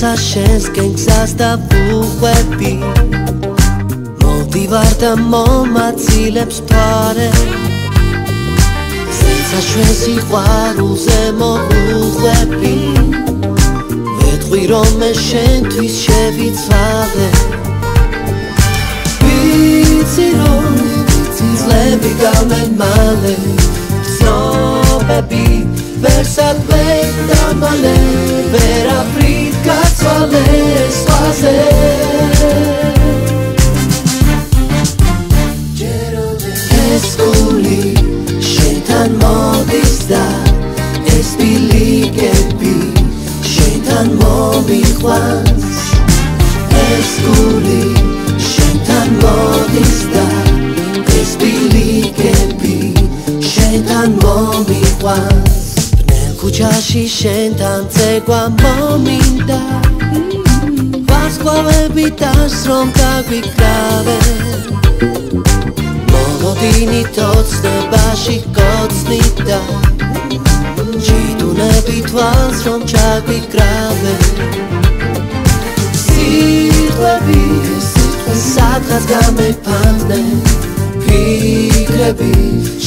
როცა შენს გენგზას და ვუყვები. მოდი ვარ და მომაცილებს თვარე ზეცა ჩვენ სიყვარულზე მოუყვები. მეთყვი რომ მე შენთვის შევიცვალე. ვიცი რომ ძლები გავნენ მალე. ცნობები ვერ საქმე და მალე სხვაზე ეს გული შენთან მოდის და ეს ბილიკები შენთან მომიყვანს. მომიყვანს ქუჩაში შენთან წეგვა მომინდა ვარსკვლავები დასრომ დაგვიკრავე მოლოდინი თოცნებაში კოცნით და ჯიდუნები თვალს რომ ჩაგვიკრავე სიტყვები სადღაც გამეფანდნენ ფიქრები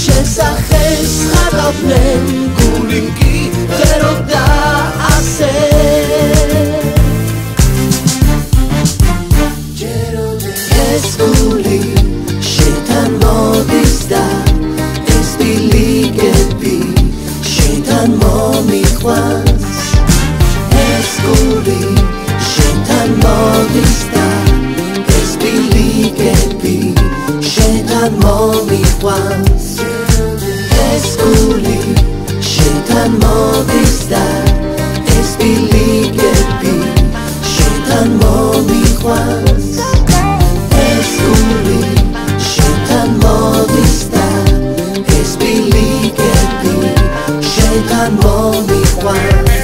შესახეს ხარობდნენ გულინკი ხერობდა ასე შენთან მომიყვანს. ეს გული შენთან მოდის და ეს ბილიკები შენთან მომიყვანს requirements